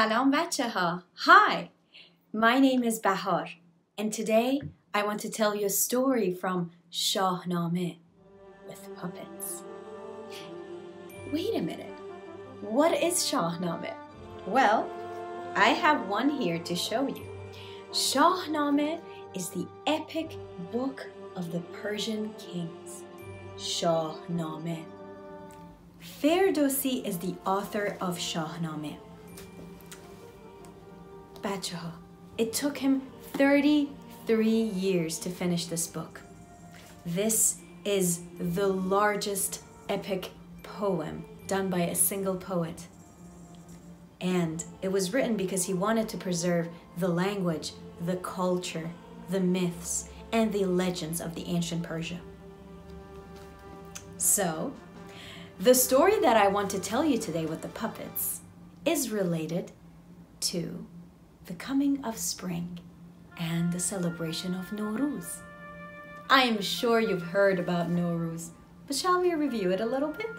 Salam بچه ها. Hi, my name is Bahar, and today I want to tell you a story from Shahnameh with puppets. Wait a minute. What is Shahnameh? Well, I have one here to show you. Shahnameh is the epic book of the Persian kings. Shahnameh. Ferdowsi is the author of Shahnameh. Bachaha. It took him 33 years to finish this book. This is the largest epic poem done by a single poet. And it was written because he wanted to preserve the language, the culture, the myths, and the legends of the ancient Persia. So, the story that I want to tell you today with the puppets is related to the coming of spring and the celebration of Nowruz. I am sure you've heard about Nowruz, but shall we review it a little bit?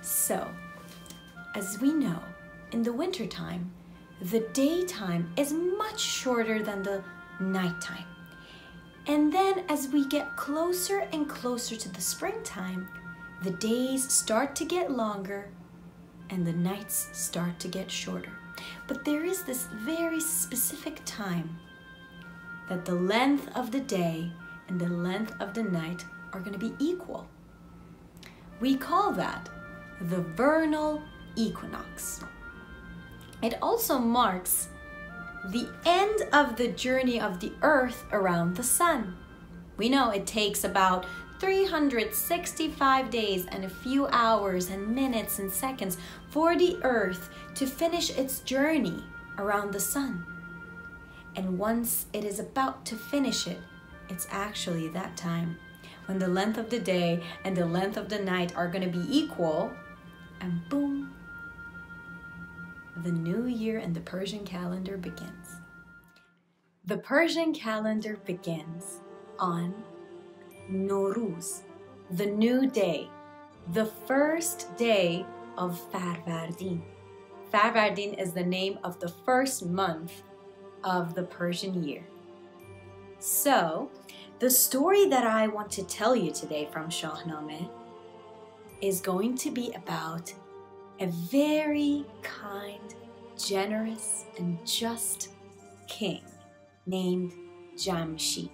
So, as we know, in the wintertime, the daytime is much shorter than the nighttime. And then as we get closer and closer to the springtime, the days start to get longer and the nights start to get shorter. But there is this very specific time that the length of the day and the length of the night are going to be equal. We call that the vernal equinox. It also marks the end of the journey of the Earth around the Sun. We know it takes about 365 days and a few hours and minutes and seconds for the Earth to finish its journey around the Sun. And once it is about to finish it, it's actually that time when the length of the day and the length of the night are going to be equal, and boom, the new year in the Persian calendar begins. The Persian calendar begins on Nowruz, the new day, the first day of Farvardin. Farvardin is the name of the first month of the Persian year. So, the story that I want to tell you today from Shahnameh is going to be about a very kind, generous, and just king named Jamshid.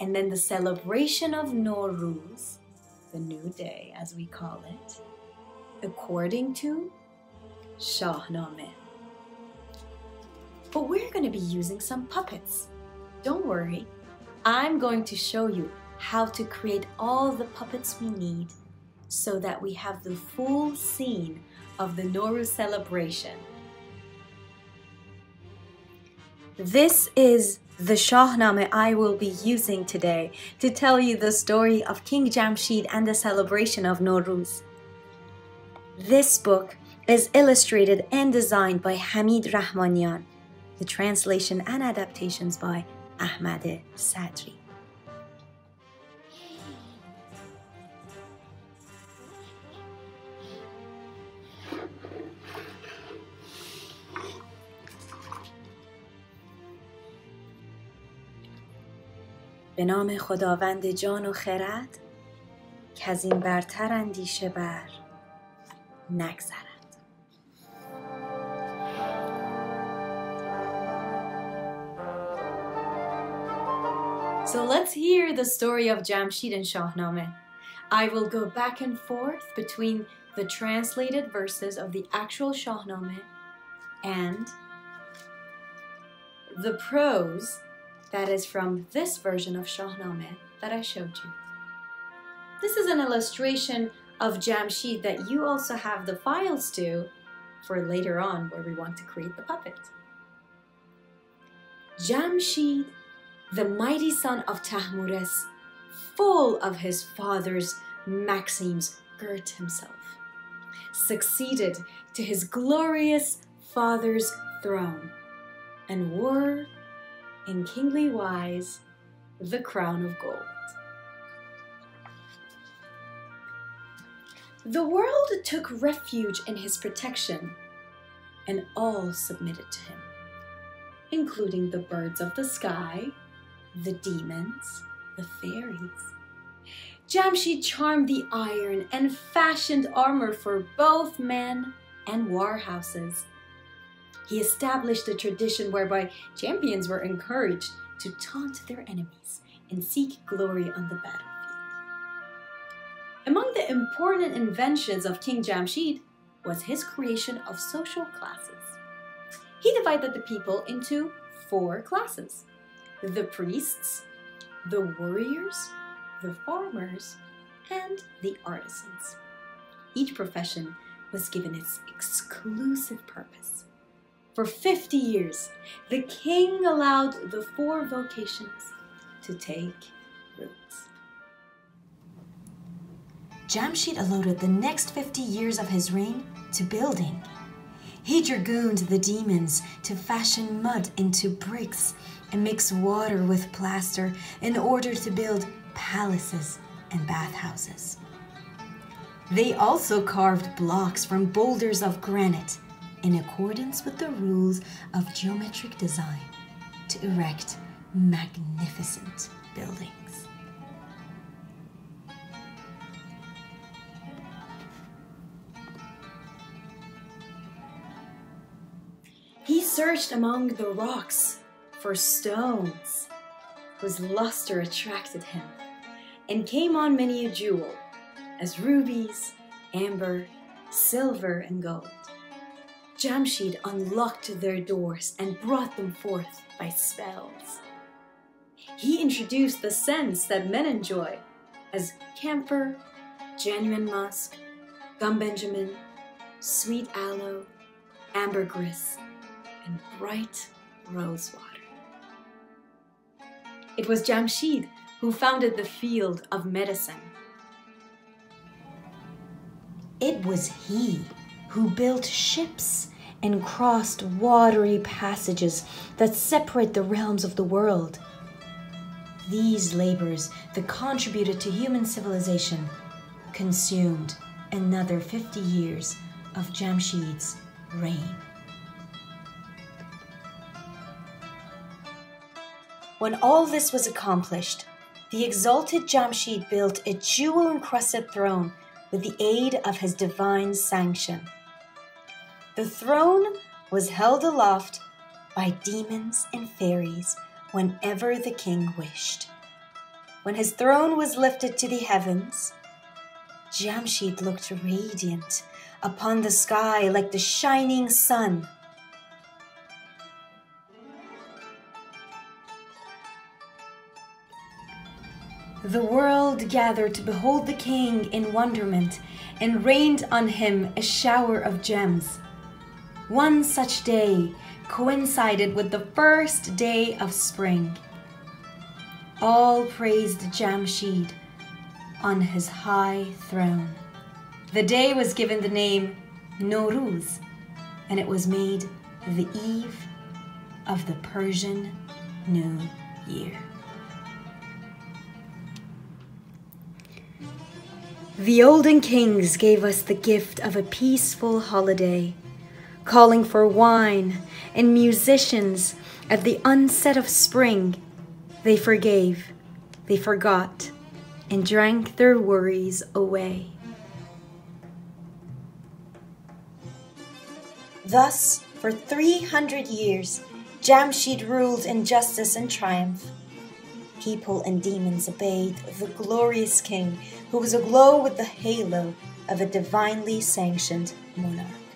And then the celebration of Nowruz, the new day as we call it, according to Shahnameh. But we're going to be using some puppets. Don't worry, I'm going to show you how to create all the puppets we need so that we have the full scene of the Nowruz celebration. This is the Shahnameh I will be using today to tell you the story of King Jamshid and the celebration of Nowruz. This book is illustrated and designed by Hamid Rahmanian, the translation and adaptations by Ahmad Sadri. به نام خداوند جان و خرد که از این برتر اندیشه بر نگذرد So let's hear the story of Jamshid and Shahnameh. I will go back and forth between the translated verses of the actual Shahnameh and the prose that is from this version of Shahnameh that I showed you. This is an illustration of Jamshid that you also have the files to for later on where we want to create the puppet. Jamshid, the mighty son of Tahmures, full of his father's maxims, girt himself, succeeded to his glorious father's throne, and wore in kingly wise the crown of gold. The world took refuge in his protection, and all submitted to him, including the birds of the sky, the demons, the fairies. Jamshid charmed the iron and fashioned armor for both men and war houses. He established a tradition whereby champions were encouraged to taunt their enemies and seek glory on the battlefield. Among the important inventions of King Jamshid was his creation of social classes. He divided the people into four classes the priests, the warriors, the farmers, and the artisans. Each profession was given its exclusive purpose. For 50 years, the king allowed the four vocations to take roots. Jamshid allotted the next 50 years of his reign to building. He dragooned the demons to fashion mud into bricks and mix water with plaster in order to build palaces and bathhouses. They also carved blocks from boulders of granite in accordance with the rules of geometric design to erect magnificent buildings. He searched among the rocks for stones whose luster attracted him and came on many a jewel as rubies, amber, silver, and gold. Jamshid unlocked their doors and brought them forth by spells. He introduced the scents that men enjoy as camphor, genuine musk, gum benjamin, sweet aloe, ambergris, and bright rose water. It was Jamshid who founded the field of medicine. It was he who built ships and crossed watery passages that separate the realms of the world. These labors that contributed to human civilization consumed another 50 years of Jamshid's reign. When all this was accomplished, the exalted Jamshid built a jewel encrusted throne with the aid of his divine sanction. The throne was held aloft by demons and fairies whenever the king wished. When his throne was lifted to the heavens, Jamshid looked radiant upon the sky like the shining sun The world gathered to behold the king in wonderment and rained on him a shower of gems. One such day coincided with the first day of spring. All praised Jamshid on his high throne. The day was given the name Nowruz, and it was made the eve of the Persian New Year. The olden kings gave us the gift of a peaceful holiday, calling for wine and musicians at the onset of spring. They forgave, they forgot, and drank their worries away. Thus, for 300 years, Jamshid ruled in justice and triumph. People and demons obeyed the glorious king who was aglow with the halo of a divinely sanctioned monarch.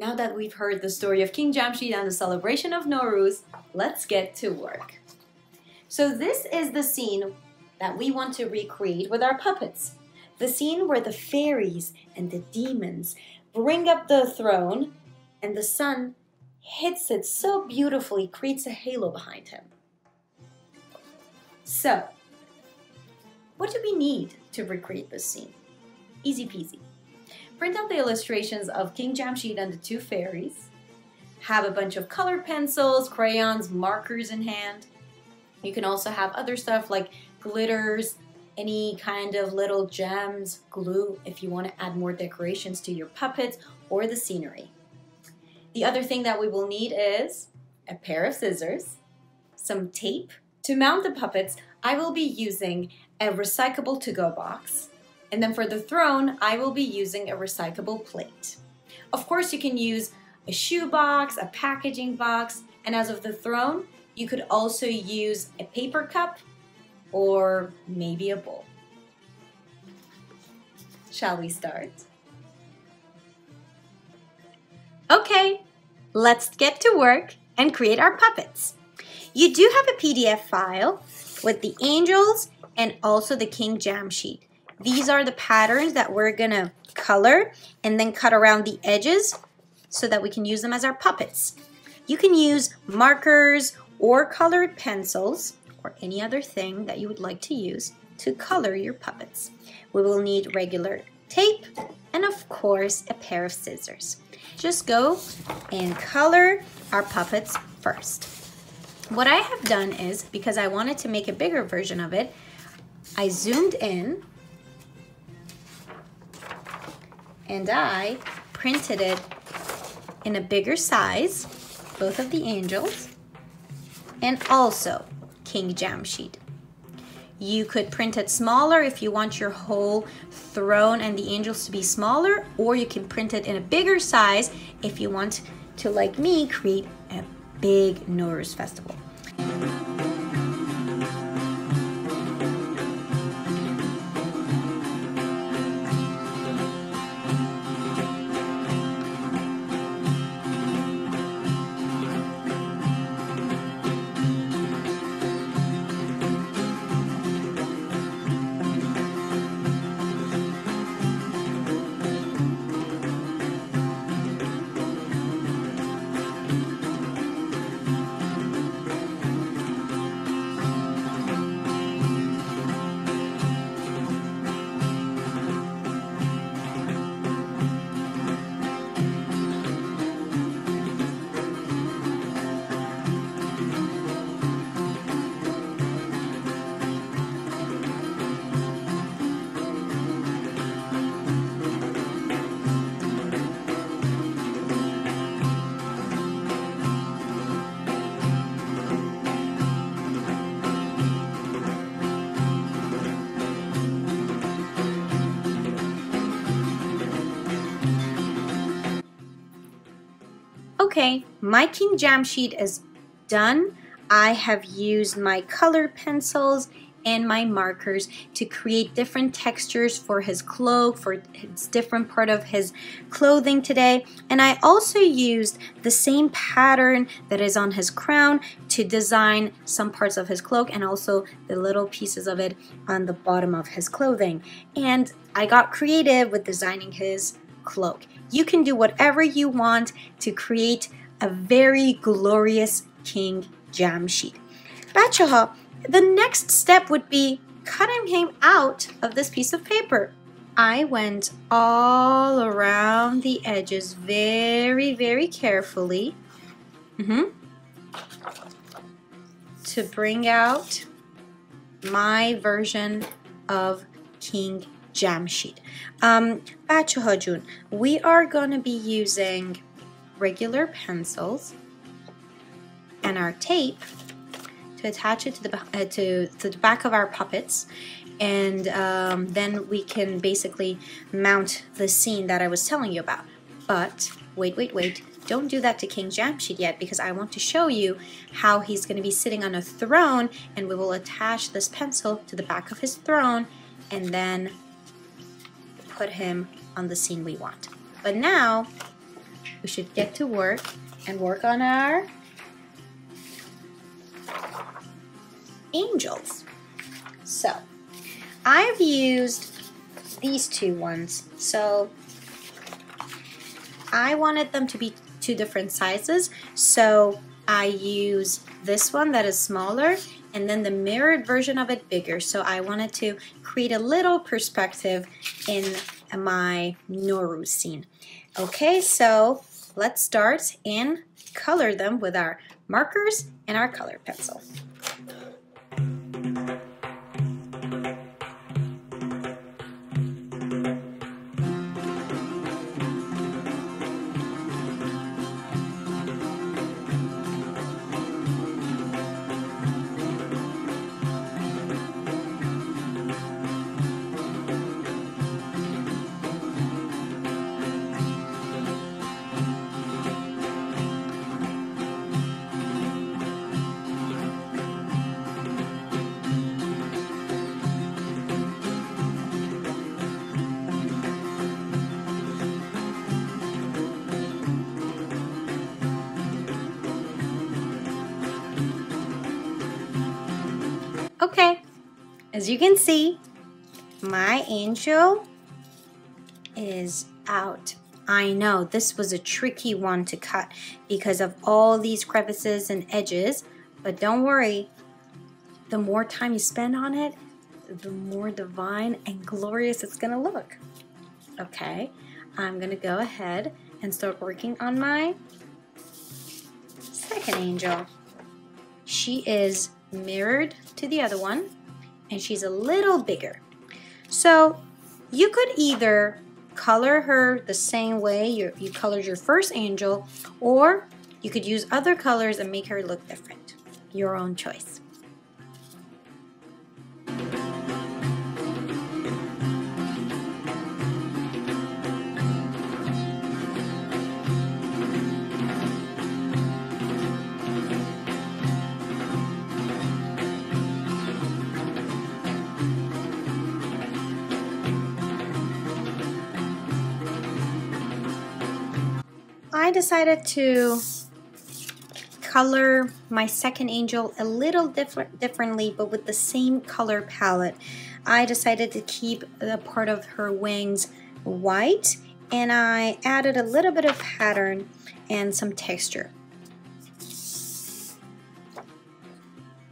Now that we've heard the story of King Jamshid and the celebration of Nowruz, let's get to work. So this is the scene that we want to recreate with our puppets. The scene where the fairies and the demons bring up the throne, and the sun hits it so beautifully, creates a halo behind him. So, what do we need to recreate this scene? Easy peasy. Print out the illustrations of King Jamshid and the two fairies. Have a bunch of color pencils, crayons, markers in hand. You can also have other stuff like glitters, any kind of little gems, glue if you want to add more decorations to your puppets or the scenery. The other thing that we will need is a pair of scissors, some tape. To mount the puppets, I will be using a recyclable to-go box. And then for the throne, I will be using a recyclable plate. Of course, you can use a shoe box, a packaging box, and as of the throne, you could also use a paper cup or maybe a bowl. Shall we start? Okay, let's get to work and create our puppets. You do have a PDF file with the angels and also the King Jamshid. These are the patterns that we're gonna color and then cut around the edges so that we can use them as our puppets. You can use markers or colored pencils or any other thing that you would like to use to color your puppets. We will need regular tape and of course a pair of scissors. Just go and color our puppets first. What I have done is, because I wanted to make a bigger version of it, I zoomed in and I printed it in a bigger size, both of the angels, and also King Jamshid. You could print it smaller if you want your whole throne and the angels to be smaller, or you can print it in a bigger size if you want to, like me, create a big Nowruz festival. Okay, my King Jamshid is done. I have used my colored pencils and my markers to create different textures for his cloak, for his different part of his clothing today. And I also used the same pattern that is on his crown to design some parts of his cloak and also the little pieces of it on the bottom of his clothing. And I got creative with designing his cloak. You can do whatever you want to create a very glorious King Jamshid. Bachaha, the next step would be cutting him out of this piece of paper. I went all around the edges very, very carefully mm -hmm, to bring out my version of King Jamshid. Um, Jun, we are going to be using regular pencils and our tape to attach it to the, uh, to, to the back of our puppets and um, then we can basically mount the scene that I was telling you about. But wait, wait, wait. Don't do that to King Jamshid yet because I want to show you how he's going to be sitting on a throne and we will attach this pencil to the back of his throne and then put him on the scene we want. But now we should get to work and work on our angels. So I've used these two ones. So I wanted them to be two different sizes. So I use this one that is smaller and then the mirrored version of it bigger. So I wanted to create a little perspective in my Nowruz scene. Okay, so let's start and color them with our markers and our color pencil. Okay, as you can see, my angel is out. I know this was a tricky one to cut because of all these crevices and edges, but don't worry, the more time you spend on it, the more divine and glorious it's gonna look. Okay, I'm gonna go ahead and start working on my second angel. She is mirrored to the other one and she's a little bigger. So you could either color her the same way you, you colored your first angel or you could use other colors and make her look different. Your own choice. I decided to color my second angel a little different differently but with the same color palette. I decided to keep the part of her wings white and I added a little bit of pattern and some texture.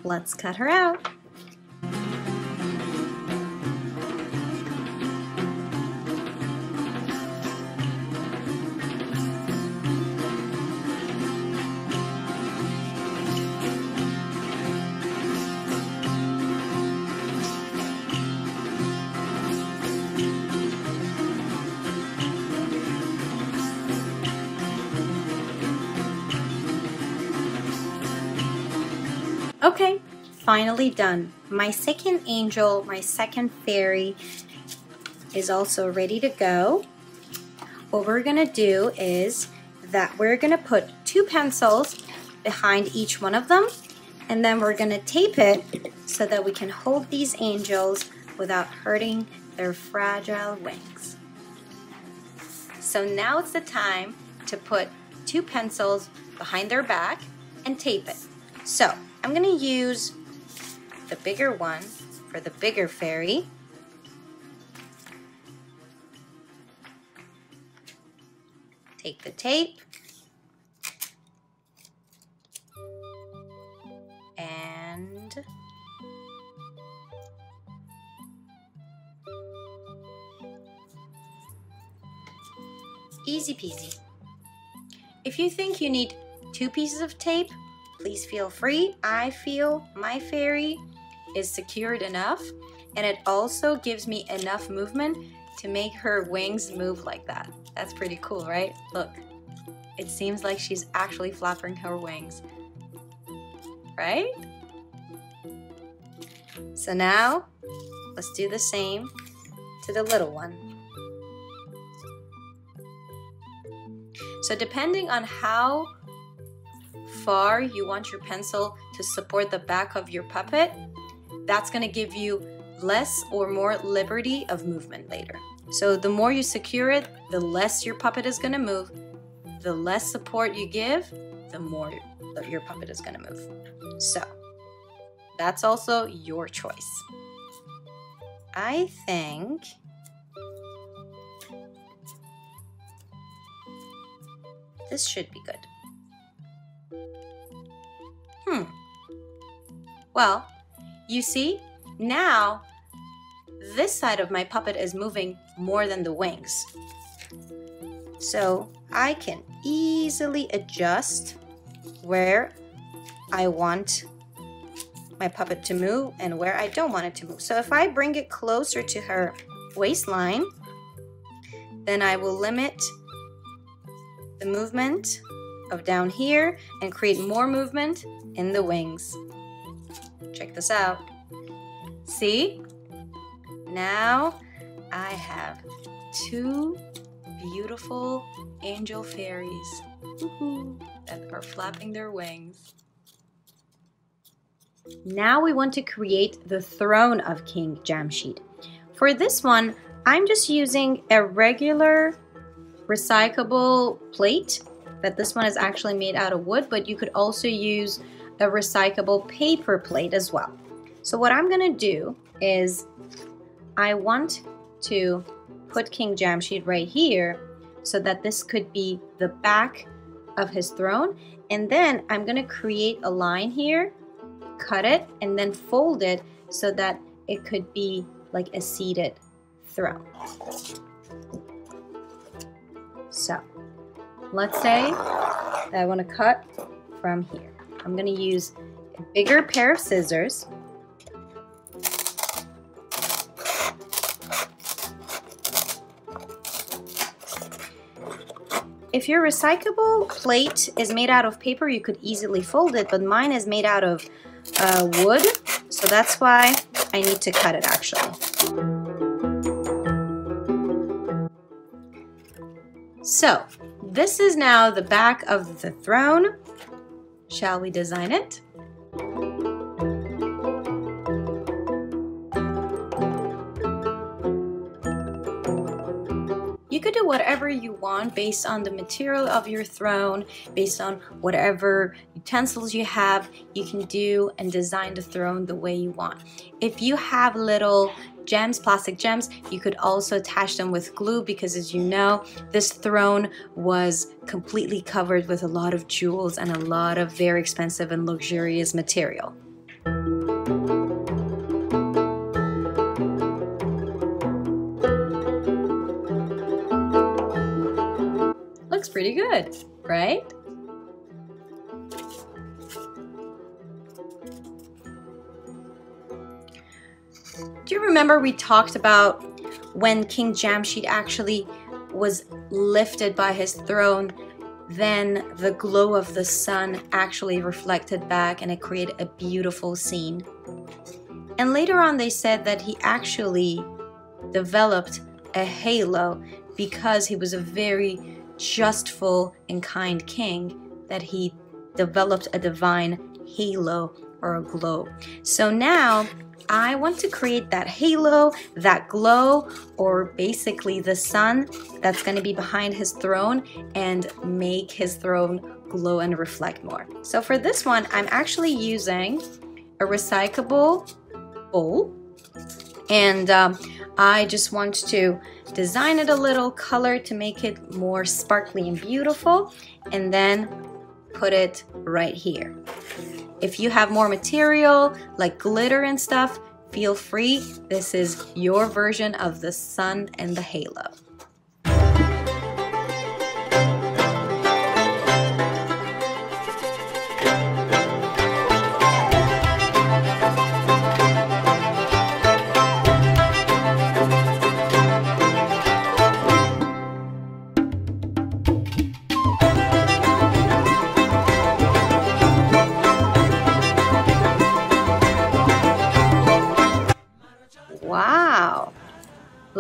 Let's cut her out. Okay, finally done. My second angel, my second fairy is also ready to go. What we're gonna do is that we're gonna put two pencils behind each one of them and then we're gonna tape it so that we can hold these angels without hurting their fragile wings. So now it's the time to put two pencils behind their back and tape it. So I'm gonna use the bigger one for the bigger fairy. Take the tape. And easy peasy. If you think you need two pieces of tape, please feel free. I feel my fairy is secured enough and it also gives me enough movement to make her wings move like that. That's pretty cool, right? Look, it seems like she's actually flapping her wings, right? So now, let's do the same to the little one. So depending on how far you want your pencil to support the back of your puppet, that's going to give you less or more liberty of movement later. So the more you secure it, the less your puppet is going to move. The less support you give, the more your puppet is going to move. So that's also your choice. I think this should be good. Well, you see, now this side of my puppet is moving more than the wings. So I can easily adjust where I want my puppet to move and where I don't want it to move. So if I bring it closer to her waistline, then I will limit the movement of down here and create more movement in the wings. Check this out. See? Now I have two beautiful angel fairies that are flapping their wings. Now we want to create the throne of King Jamshid. For this one, I'm just using a regular recyclable plate that this one is actually made out of wood, but you could also use a recyclable paper plate as well. So what I'm gonna do is I want to put King Jamshid right here so that this could be the back of his throne. And then I'm gonna create a line here, cut it, and then fold it so that it could be like a seated throne. So let's say I wanna cut from here. I'm gonna use a bigger pair of scissors If your recyclable plate is made out of paper, you could easily fold it, but mine is made out of uh, wood, so that's why I need to cut it actually. So, this is now the back of the throne. Shall we design it? You could do whatever you want based on the material of your throne, based on whatever utensils you have. You can do and design the throne the way you want. If you have little gems, plastic gems, you could also attach them with glue because as you know, this throne was completely covered with a lot of jewels and a lot of very expensive and luxurious material. looks pretty good, right? Remember we talked about when King Jamshid actually was lifted by his throne, then the glow of the sun actually reflected back and it created a beautiful scene. And later on, they said that he actually developed a halo because he was a very justful and kind king that he developed a divine halo or a glow. So now I want to create that halo, that glow, or basically the sun that's going to be behind his throne and make his throne glow and reflect more. So for this one, I'm actually using a recyclable bowl and um, I just want to design it a little, color to make it more sparkly and beautiful, and then put it right here. If you have more material like glitter and stuff, feel free. This is your version of the sun and the halo.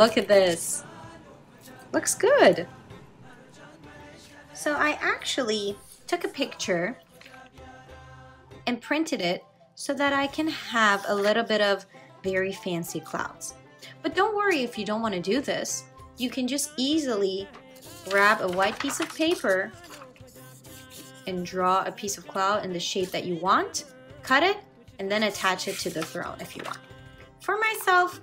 Look at this. Looks good. So I actually took a picture and printed it so that I can have a little bit of very fancy clouds. But don't worry if you don't want to do this. You can just easily grab a white piece of paper and draw a piece of cloud in the shape that you want, cut it, and then attach it to the throne if you want. For myself,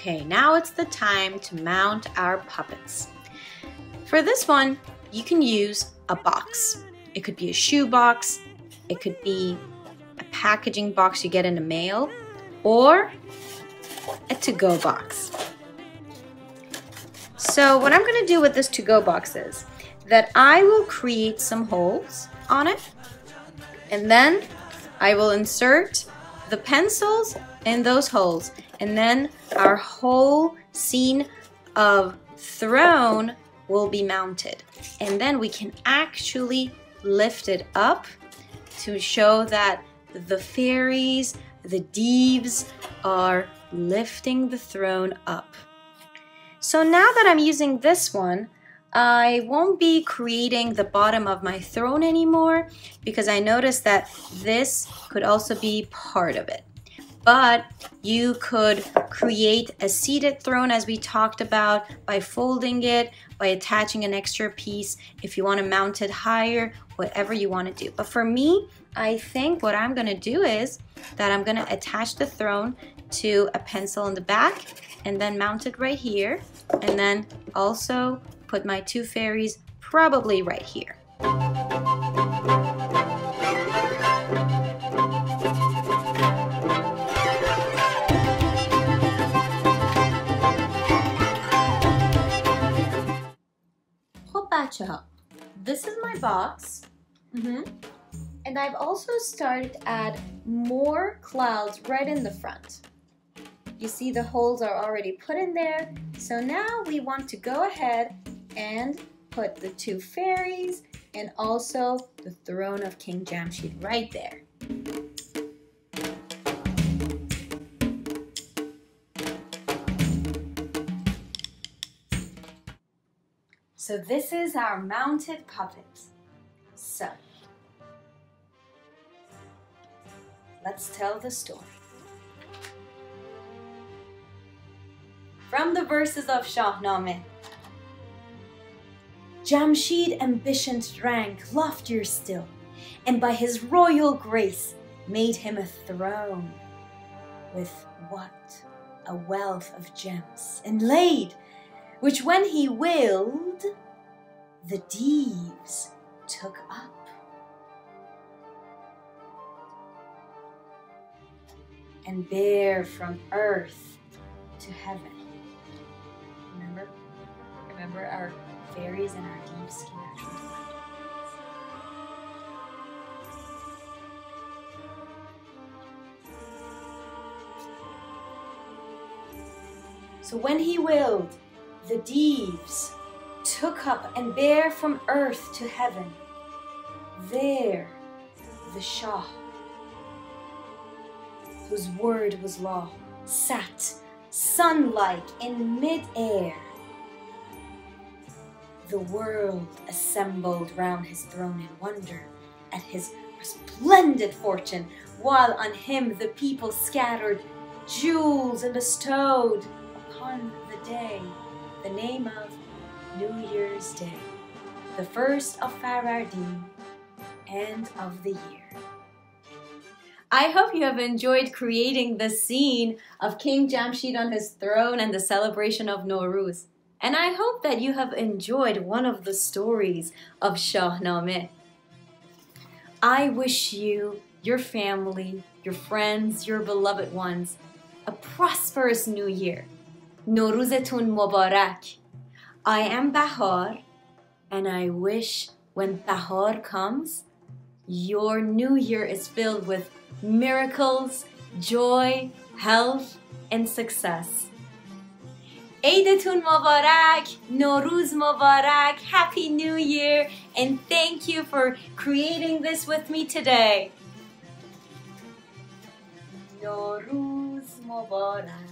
Okay, now it's the time to mount our puppets. For this one, you can use a box. It could be a shoe box, it could be a packaging box you get in the mail, or a to-go box. So what I'm gonna do with this to-go box is that I will create some holes on it, and then I will insert the pencils in those holes and then our whole scene of throne will be mounted. And then we can actually lift it up to show that the fairies the Deevs are lifting the throne up. So now that I'm using this one, I won't be creating the bottom of my throne anymore because I noticed that this could also be part of it. But you could create a seated throne as we talked about by folding it, by attaching an extra piece if you want to mount it higher, whatever you want to do. But for me, I think what I'm going to do is that I'm going to attach the throne to a pencil in the back and then mount it right here and then also put my two fairies probably right here. This is my box. Mm -hmm. And I've also started to add more clouds right in the front. You see the holes are already put in there. So now we want to go ahead and put the two fairies and also the throne of King Jamshid right there. So this is our mounted puppet. So, let's tell the story. from the verses of Shahnameh. Jamshid ambitions rank loftier still, and by his royal grace made him a throne. With what a wealth of gems inlaid, which when he willed, the Deevs took up. And bear from earth to heaven. Remember? Remember our fairies and our Deev can actually So when he willed, the Deevs took up and bear from earth to heaven. There, the Shah, whose word was law, sat sun-like in mid-air. The world assembled round his throne in wonder at his resplendent fortune, while on him the people scattered jewels and bestowed upon the day the name of New Year's Day, the first of Farvardin end of the year. I hope you have enjoyed creating the scene of King Jamshid on his throne and the celebration of Nowruz. And I hope that you have enjoyed one of the stories of Shahnameh. I wish you, your family, your friends, your beloved ones, a prosperous new year. Nowruzetun Mubarak. I am Bahar, and I wish when Bahar comes, your new year is filled with miracles, joy, health, and success. Eidetun Mubarak, Nowruz Mubarak, Happy New Year, and thank you for creating this with me today. Nowruz Mubarak.